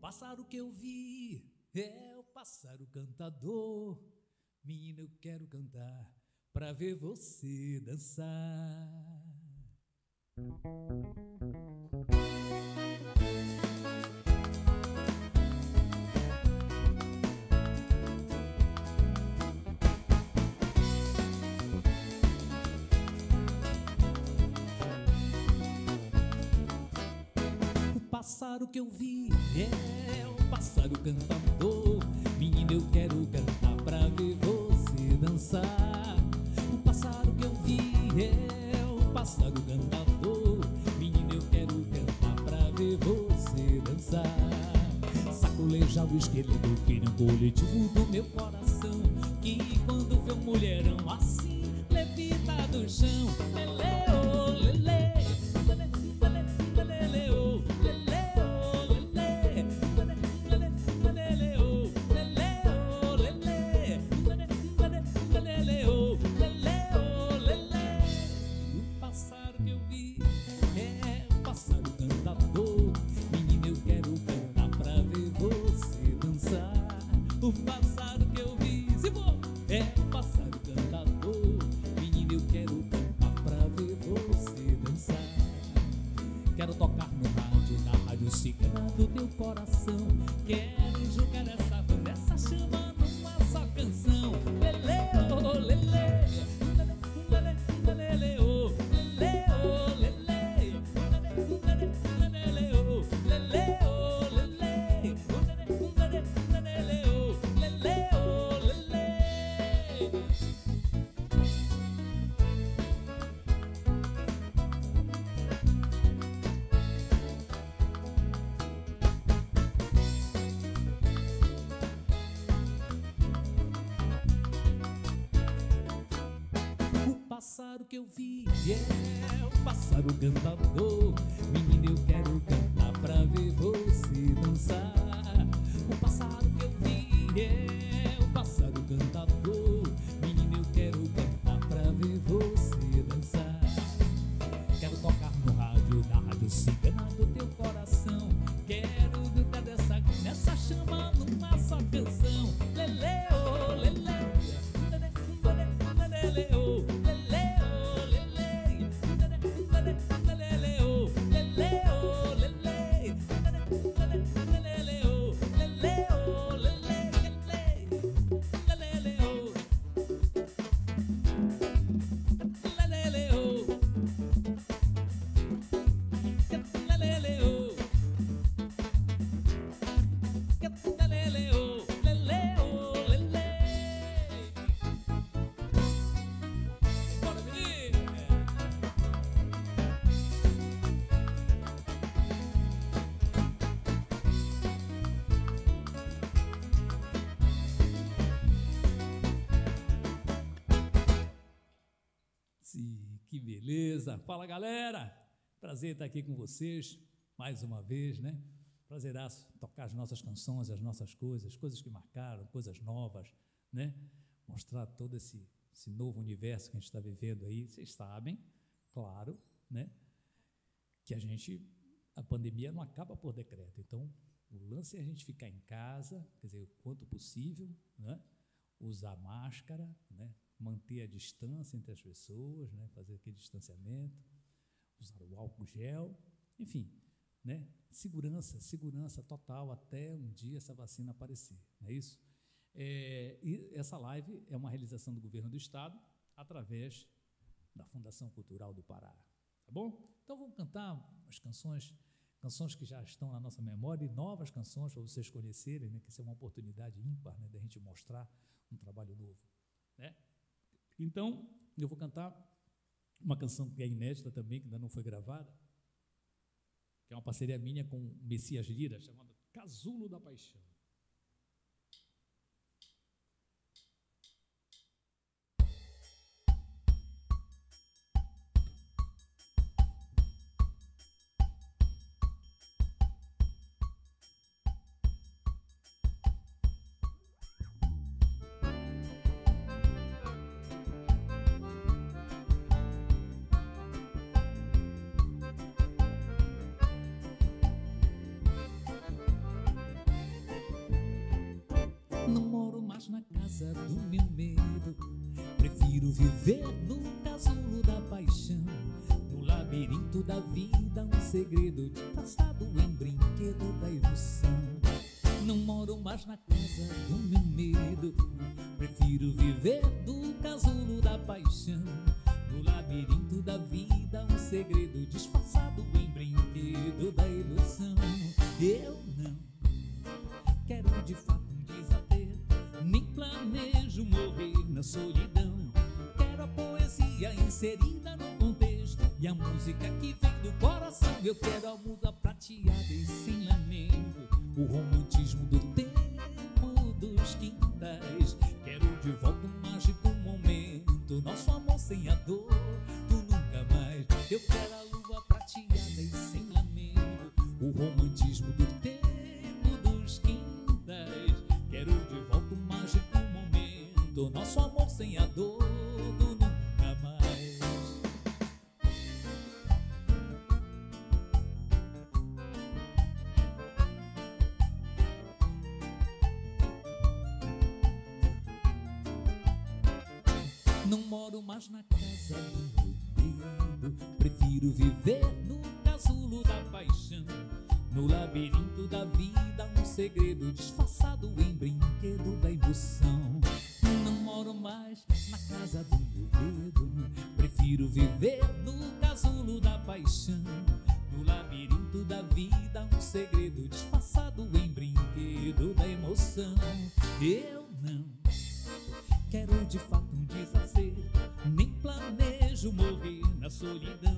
pássaro que eu vi é o pássaro cantador. Menina, eu quero cantar pra ver você dançar. Pássaro que eu vi é o pássaro cantador. Menina, eu quero cantar pra ver você dançar. O pássaro que eu vi é o pássaro cantador. Menina, eu quero cantar pra ver você dançar. Sacolejar o esqueleto que no coletivo do meu coração. Que quando vê um mulherão assim, levita do chão. Lele, o pássaro cantador. Menina, eu quero cantar pra ver você dançar. O pássaro que eu vi é o pássaro cantador. Menina, eu quero cantar pra ver você dançar. Quero tocar no rádio, na rádio cigana do teu coração. Quero gritar dessa, nessa chama numa só canção. Lele, oh, lele. Lele, lele, que beleza! Fala galera! Prazer estar aqui com vocês mais uma vez, né? Prazeraço tocar as nossas canções, as nossas coisas, coisas que marcaram, coisas novas, né? Mostrar todo esse, esse novo universo que a gente está vivendo aí. Vocês sabem, claro, né? Que a gente, a pandemia não acaba por decreto. Então, o lance é a gente ficar em casa, quer dizer, o quanto possível, né? Usar máscara, né? Manter a distância entre as pessoas, né? Fazer aquele distanciamento, usar o álcool gel, enfim, né? Segurança, segurança total até um dia essa vacina aparecer, não é isso? É, e essa live é uma realização do governo do estado através da Fundação Cultural do Pará, tá bom? Então vamos cantar as canções, canções que já estão na nossa memória e novas canções para vocês conhecerem, né? Que isso é uma oportunidade ímpar, né? Da gente mostrar um trabalho novo, né? Então eu vou cantar uma canção que é inédita também, que ainda não foi gravada, que é uma parceria minha com o Messias Lira, chamada Casulo da Paixão. do meu medo. Prefiro viver no casulo da paixão, no labirinto da vida, um segredo de passado do coração. Eu quero a musa prateada e sem lamento O romantismo do tempo dos quintais. Quero de volta um mágico momento. Nosso amor sem a dor do nunca mais. Eu quero a lua prateada e sem lamento O romantismo do tempo dos quintais. Quero de volta um mágico momento. Nosso amor sem a dor. paz na casa do medo. Prefiro viver no casulo da paixão, no labirinto da vida. solidão.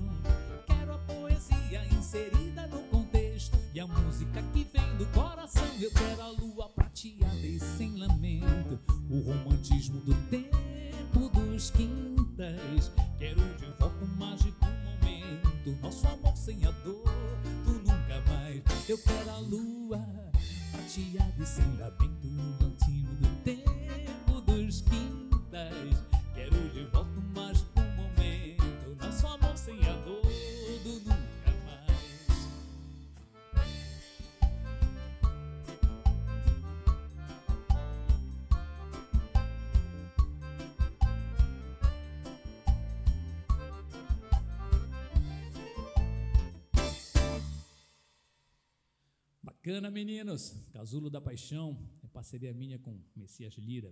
bacana, meninos. Casulo da Paixão, é parceria minha com Messias Lira.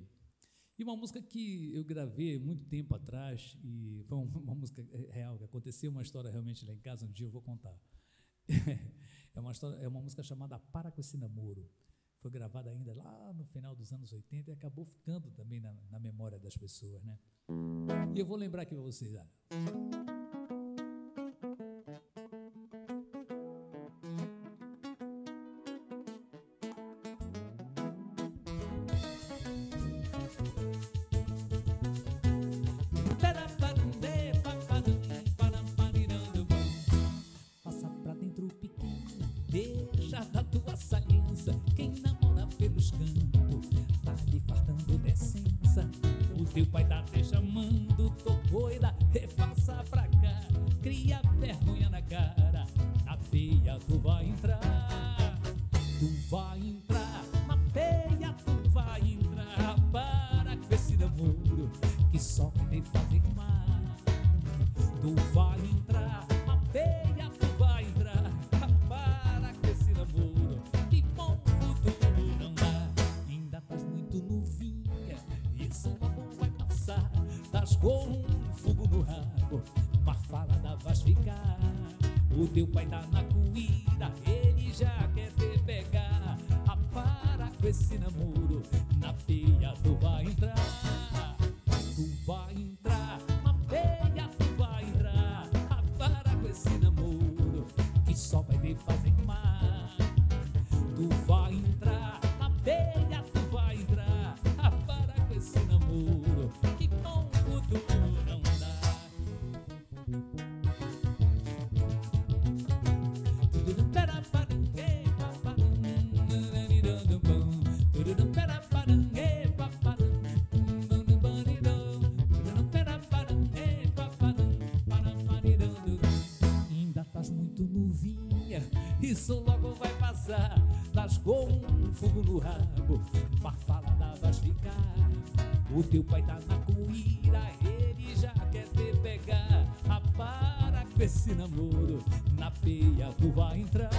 E uma música que eu gravei muito tempo atrás, e foi uma música real, que aconteceu uma história realmente lá em casa, um dia eu vou contar. É uma, história, é uma música chamada Para com esse namoro. Foi gravada ainda lá no final dos anos 80 e acabou ficando também na, na memória das pessoas, né? E eu vou lembrar aqui para vocês. Olha. fogo no rabo, farfala da vasficar. O teu pai tá na cuíra, ele já quer te pegar. Ah, Rapara com esse namoro, na peia tu vai entrar.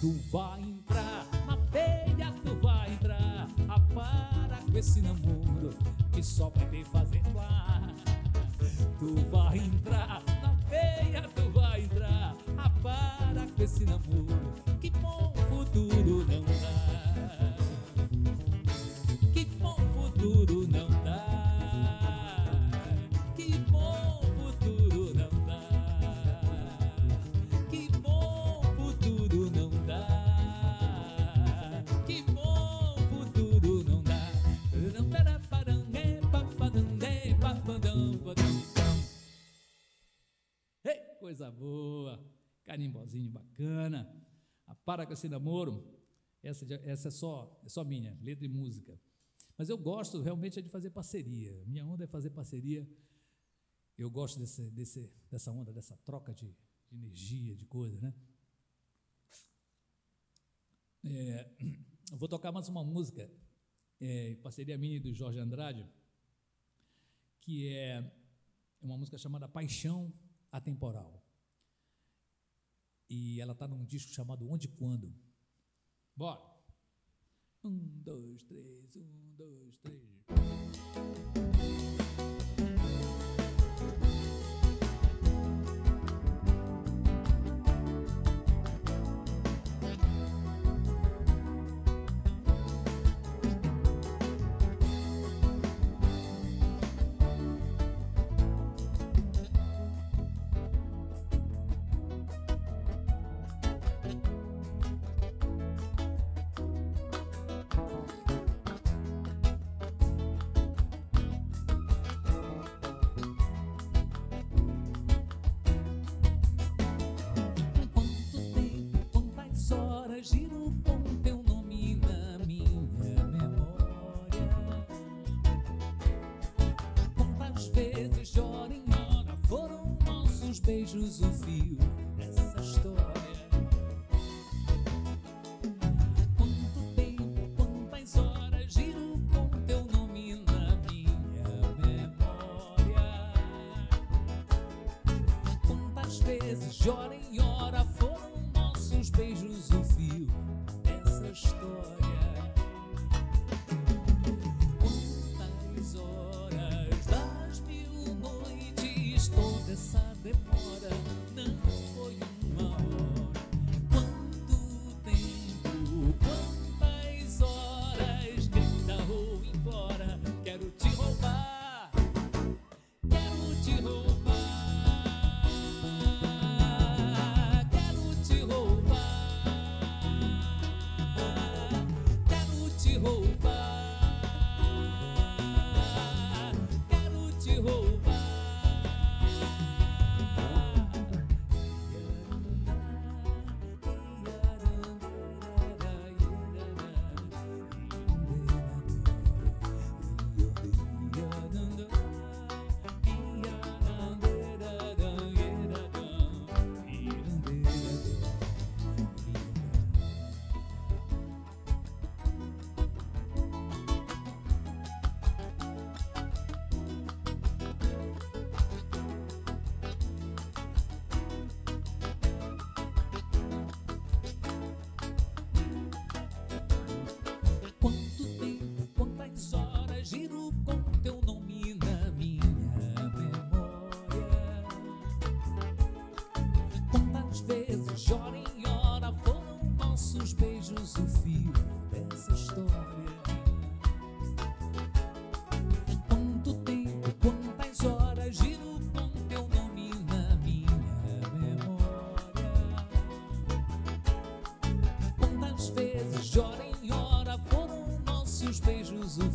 Tu vai entrar, na peia tu vai entrar. Ah, Rapara com esse namoro, que só vai te fazer lá. Tu vai entrar, na peia tu vai entrar. a para para com esse namoro, que bom futuro não dá. Carimbozinho bacana. Ah, para com esse namoro. Essa, essa é só é só minha, letra e música. Mas eu gosto realmente é de fazer parceria. Minha onda é fazer parceria. Eu gosto desse, desse, dessa onda, dessa troca de, de energia, de coisas, né? É, eu vou tocar mais uma música, é, parceria minha e do Jorge Andrade, que é uma música chamada Paixão Atemporal. E ela está num disco chamado Onde Quando. Bora! Um, dois, três, um, dois, três. Beijos o fio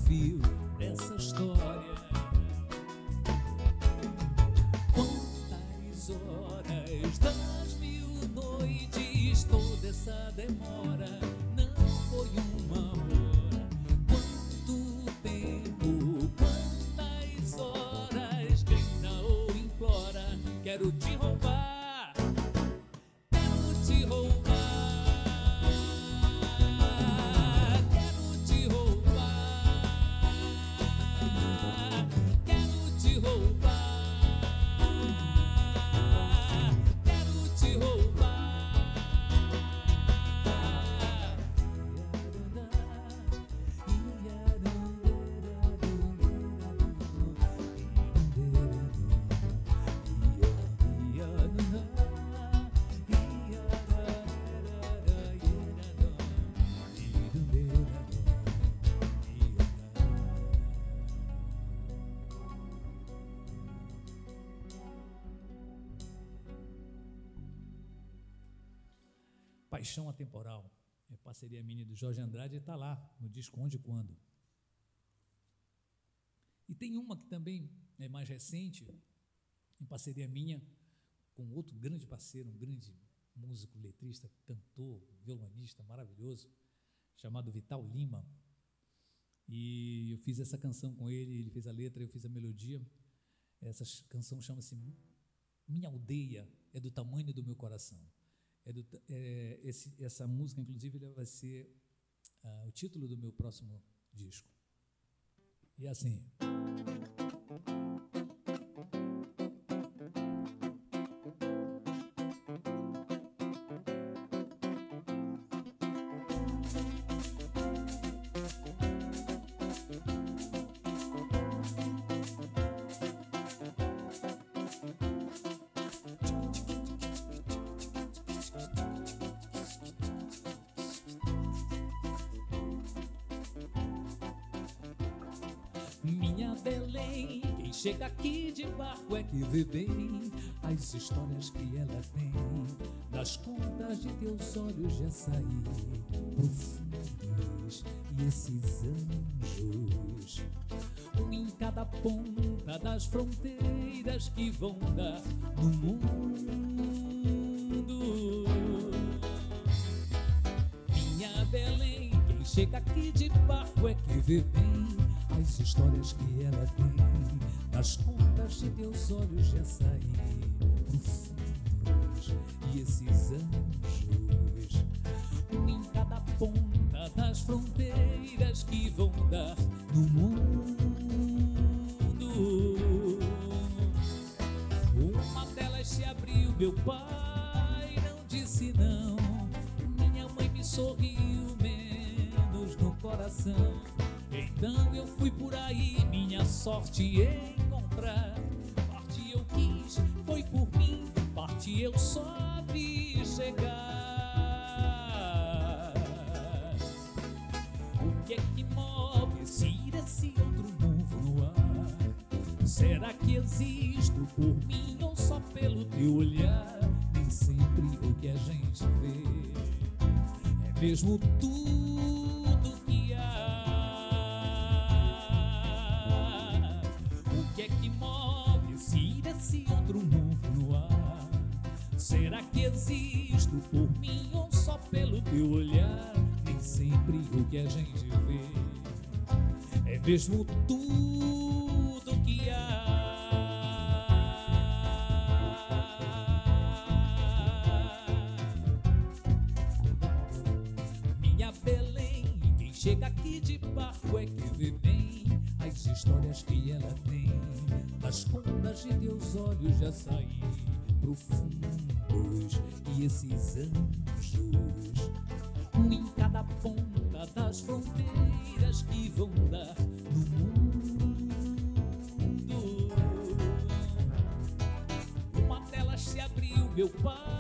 fio dessa história? Quantas horas das mil noites, toda essa demora não foi uma hora? Quanto tempo, quantas horas, grita ou implora, quero te Paixão Atemporal. É parceria minha do Jorge Andrade e está lá no disco Onde e Quando. E tem uma que também é mais recente, em parceria minha, com outro grande parceiro, um grande músico, letrista, cantor, violonista maravilhoso, chamado Vital Lima. E eu fiz essa canção com ele, ele fez a letra, eu fiz a melodia. Essa canção chama-se Minha Aldeia, é do tamanho do meu coração. É do, é, esse, essa música, inclusive, vai ser uh, o título do meu próximo disco. E assim. Aqui de barco é que vê bem as histórias que ela tem. Das contas de teus olhos já saí profundos e esses anjos. Um em cada ponta das fronteiras que vão dar no mundo. Minha Belém, quem chega aqui de barco é que vê bem as histórias que ela tem as contas de teus olhos já saí profundos e esses anjos, em cada ponta das fronteiras que vão dar no mundo. Uma delas se abriu, meu pai não disse não. Minha mãe me sorriu, menos no coração. Então eu fui por aí, minha sorte Parte eu quis, foi por mim, parte eu só vi chegar. O que é que move esse esse outro novo no ar? Será que existo por mim ou só pelo teu olhar? Nem sempre o que a gente vê é mesmo tudo mesmo tudo que há. Minha Belém, quem chega aqui de barco é que vê bem as histórias que ela tem das contas de teus olhos já saí profundos e esses anjos, um em cada ponta das fronteiras que vão dar meu pai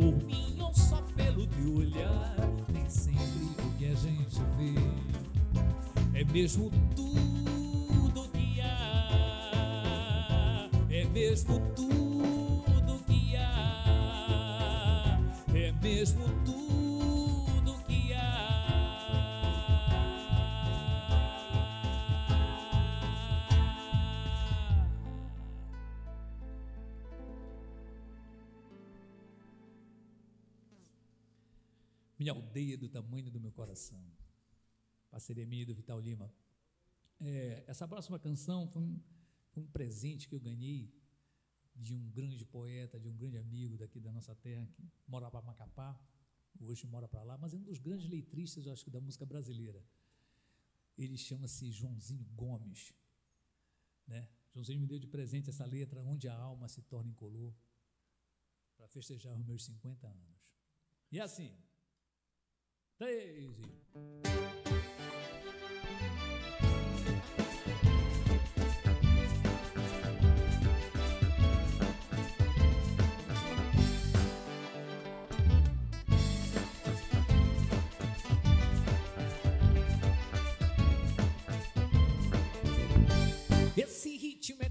ou só pelo teu olhar. Nem sempre o que a gente vê é mesmo tudo coração. Parceria minha do Vital Lima. É, essa próxima canção foi um, foi um, presente que eu ganhei de um grande poeta, de um grande amigo daqui da nossa terra, que morava em Macapá, hoje mora para lá, mas é um dos grandes letristas, eu acho que, da música brasileira. Ele chama-se Joãozinho Gomes. Né? Joãozinho me deu de presente essa letra, Onde a Alma se torna incolor, para festejar os meus 50 anos. E assim, três e...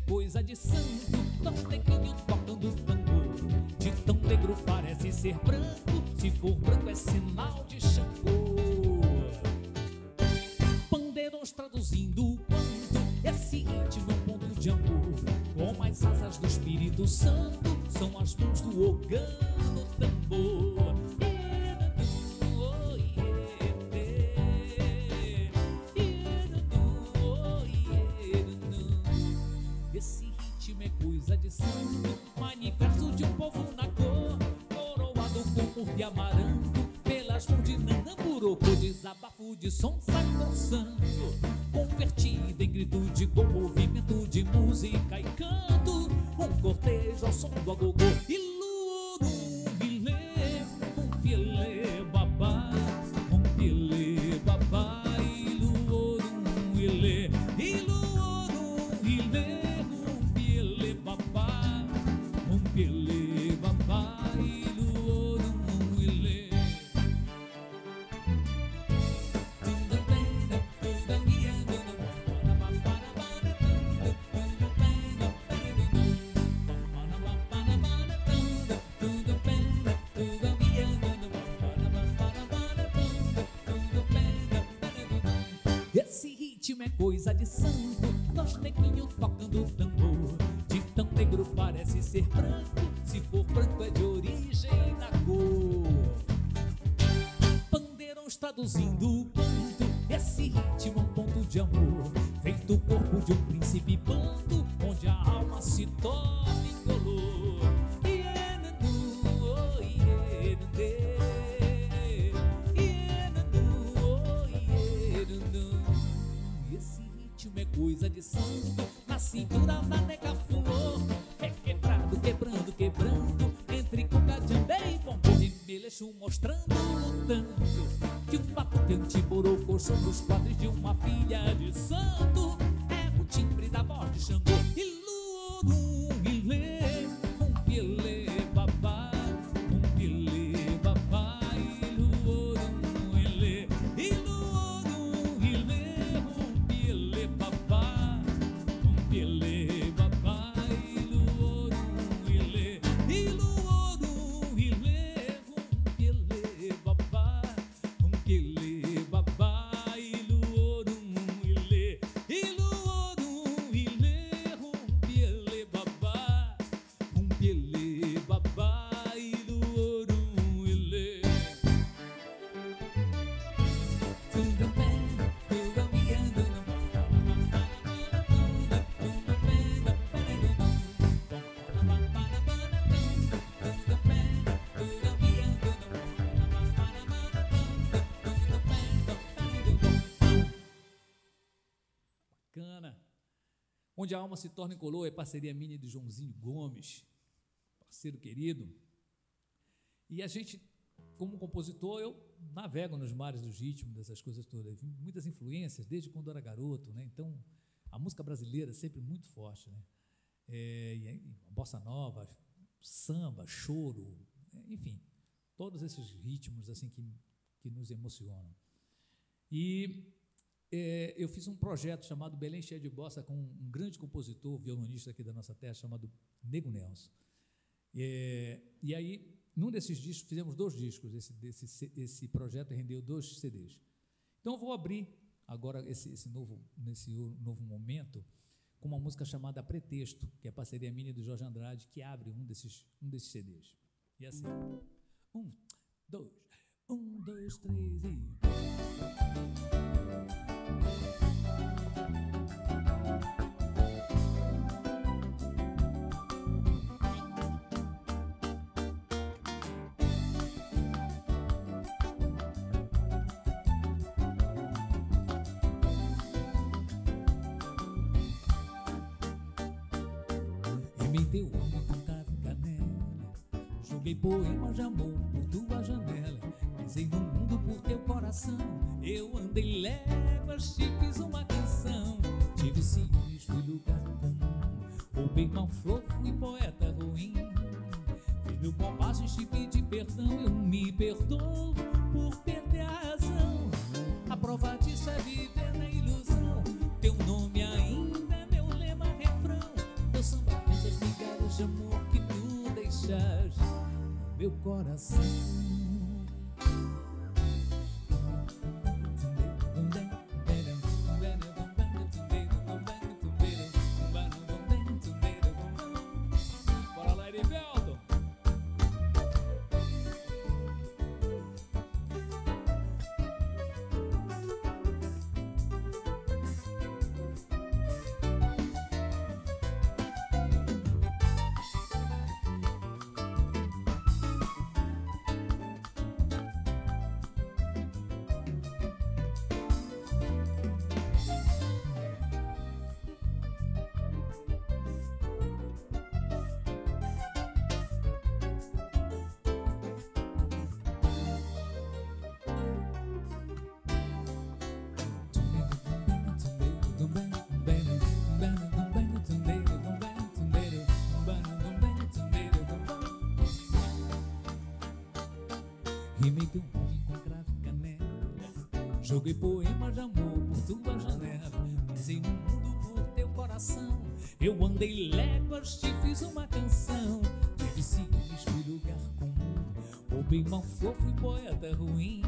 coisa de santo, Tostequinho tocando tambor. De tão negro parece ser branco, se for branco é sinal de Xangô. Pandeiros traduzindo o canto, é um ponto de amor. Como as asas do Espírito Santo, são as mãos do órgão tambor. Som do agogô e coisa de santo, nós neguinho tocando tambor. De tão negro parece ser branco, se for branco Na cintura da nega flor É quebrado, quebrando, quebrando Entre conga, jambé e bombom E meleixo mostrando o tanto Que um batucante borocou sobre os quadros de uma filha Bacana. Onde a alma se torna incolor é parceria minha de Joãozinho Gomes, parceiro querido. E a gente, como compositor, eu navego nos mares dos ritmos, dessas coisas todas. Muitas influências, desde quando era garoto, né? Então, a música brasileira é sempre muito forte, né? É, e bossa nova, samba, choro, enfim, todos esses ritmos assim que, que nos emocionam. E é, eu fiz um projeto chamado Belém Cheia de Bossa com um grande compositor, violonista aqui da nossa terra, chamado Nego Nelson. É, e aí, num desses discos, fizemos dois discos, esse, desse, esse projeto rendeu dois CDs. Então, eu vou abrir agora esse, esse novo, nesse novo momento com uma música chamada Pretexto, que é parceria minha do Jorge Andrade, que abre um desses, um desses CDs. E é assim, um, dois, um, dois, três e... Rimei teu homem e canela Joguei poemas de amor por tua janela Pisei no mundo por teu coração. Eu andei léguas, te fiz uma canção. Tive ciúmes, fui lugar Roubei mal fofo e poeta ruim. Fiz mil bobagens, te pedi perdão. Eu me perdoo por perder a razão. A prova disso é viver coração Rimei teu nome com cravo canela. Joguei poemas de amor por tua janela Pisei no mundo por teu coração Eu andei léguas, te fiz uma canção. Tive ciúmes, fui lugar comum. Roubei mal fofo e poeta ruim.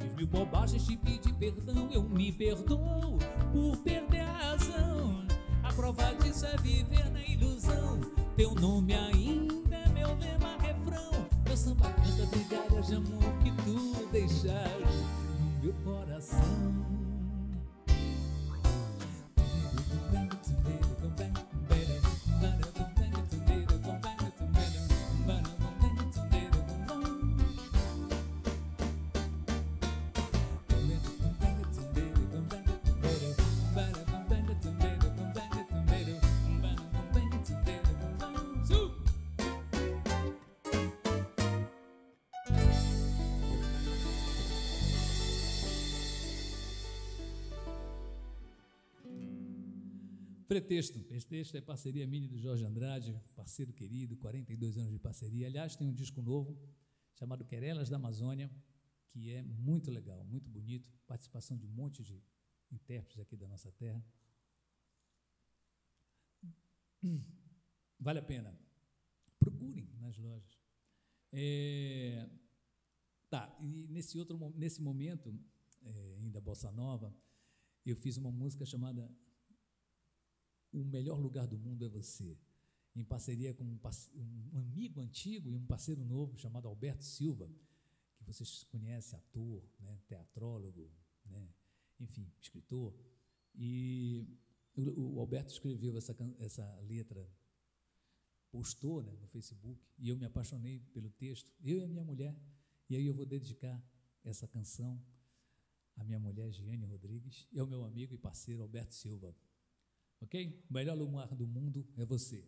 Fiz mil bobagens, te pedi perdão. Eu me perdoo por perder a razão. A prova disso é viver na ilusão. Teu nome Pretexto. Pretexto é parceria minha e do Jorge Andrade, parceiro querido, 42 anos de parceria. Aliás, tem um disco novo chamado Querelas da Amazônia, que é muito legal, muito bonito. Participação de um monte de intérpretes aqui da nossa terra. Vale a pena. Procurem nas lojas. É, Tá, e nesse outro nesse momento, é, ainda bossa nova, eu fiz uma música chamada O Melhor Lugar do Mundo é Você, em parceria com um, amigo antigo e um parceiro novo chamado Alberto Silva, que vocês conhecem, ator, né, teatrólogo, né, enfim, escritor. E o, Alberto escreveu essa, essa letra, postou né, no Facebook, e eu me apaixonei pelo texto, eu e a minha mulher. E aí eu vou dedicar essa canção à minha mulher Giane Rodrigues e ao meu amigo e parceiro Alberto Silva. Ok? O melhor lugar do mundo é você.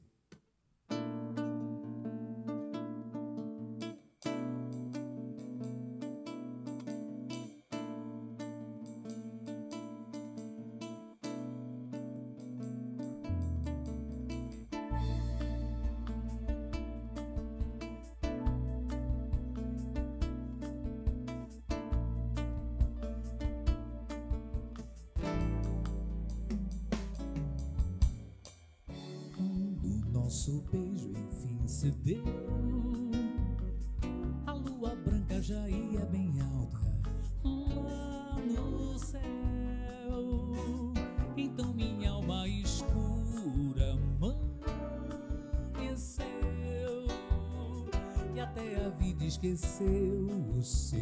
Até a vida esqueceu o seu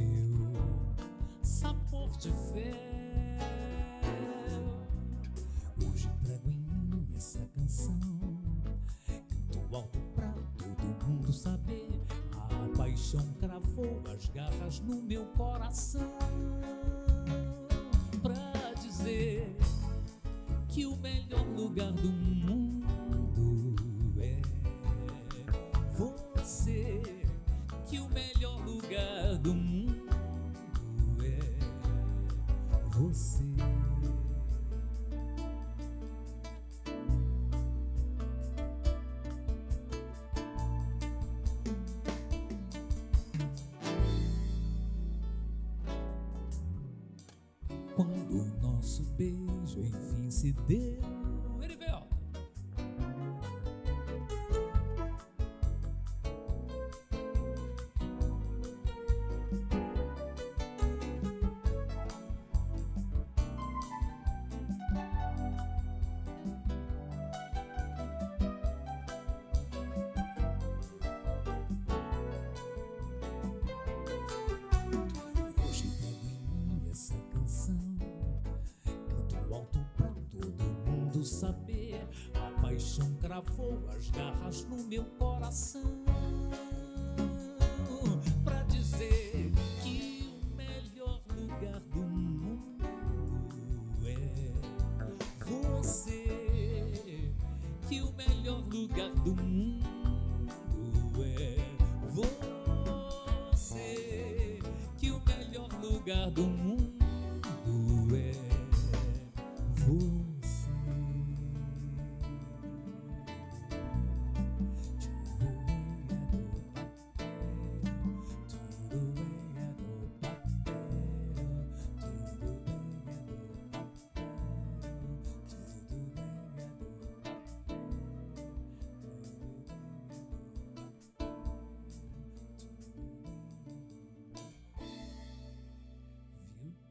sabor de fé. Hoje trago em mim essa canção Canto alto pra todo mundo saber A paixão cravou as garras no meu coração Pra dizer que o melhor lugar do mundo saber. A paixão cravou as garras no meu coração.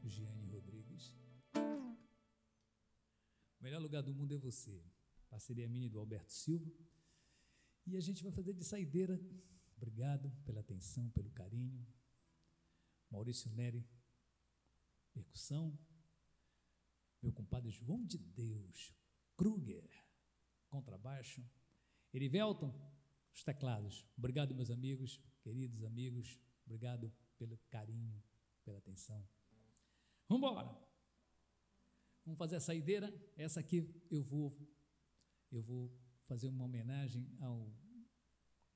Giane Rodrigues? O melhor lugar do mundo é você. Parceria minha e do Alberto Silva. E a gente vai fazer de saideira. Obrigado pela atenção, pelo carinho. Maurício Neri, percussão. Meu compadre João de Deus, Kruger, contrabaixo. Erivelton, os teclados. Obrigado, meus amigos, queridos amigos. Obrigado pelo carinho, pela atenção. Vamos embora. Vamos fazer a saideira. Essa aqui eu vou eu vou fazer uma homenagem ao,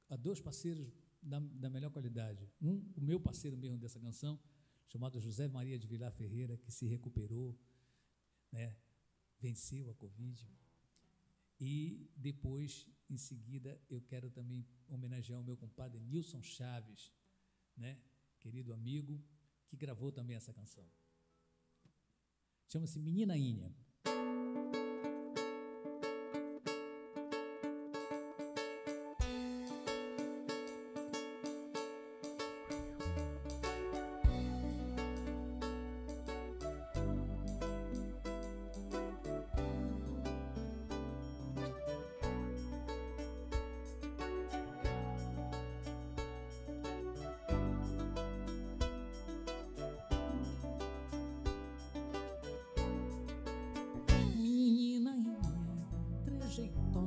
a dois parceiros da, da melhor qualidade. Um, o meu parceiro mesmo dessa canção, chamado José Maria de Vilar Ferreira, que se recuperou, né, venceu a Covid. E depois, em seguida, eu quero também homenagear o meu compadre Nilson Chaves, né, querido amigo, que gravou também essa canção. Chama-se Menina Inha.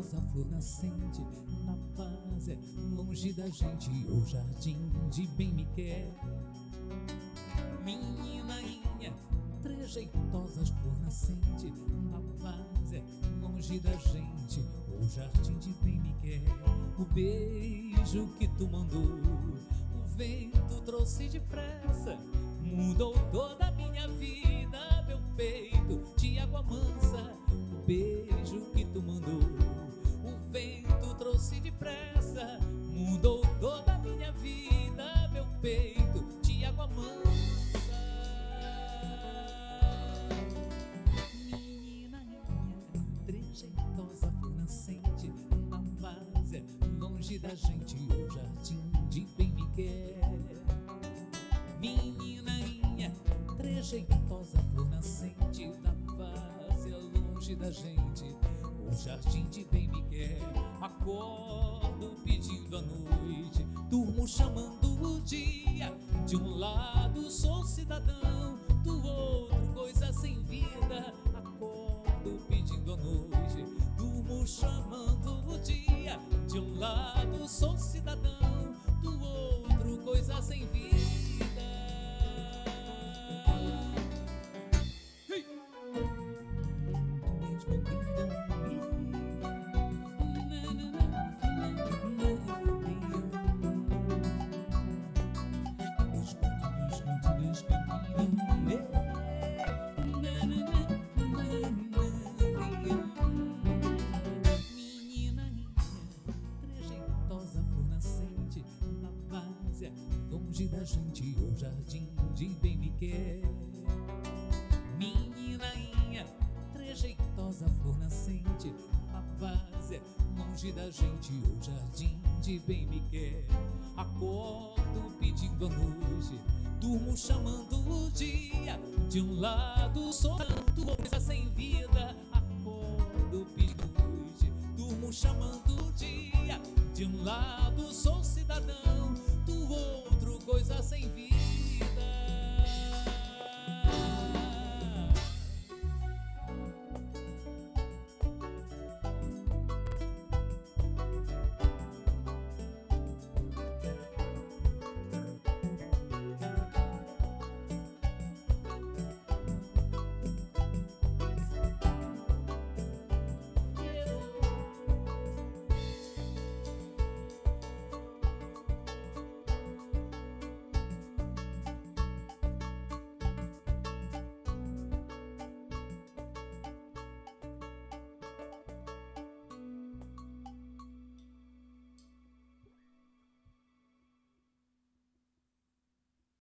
Trejeitosa flor nascente na várzea, longe da gente, o jardim de bem me quer. Menina Inha, trejeitosa flor nascente na várzea, longe da gente, o jardim de bem me quer. O beijo que tu mandou, o vento trouxe depressa, mudou toda a minha vida, da gente, o jardim de bem me quer. Menina minha, trejeitosa flor nascente da várzea, longe da gente, o jardim de bem me quer. Acordo pedindo a noite, durmo chamando o dia. De um lado sou cidadão, do outro coisa sem vida. Sou cidadão, do outro coisa sem vida. Menininha, trejeitosa flor nascente, papásia, longe da gente, o jardim de bem me quer. Acordo pedindo a noite, durmo chamando o dia, de um lado sonhando, coisa sem vida. Acordo pedindo a noite, durmo chamando o dia, de um lado sonhando.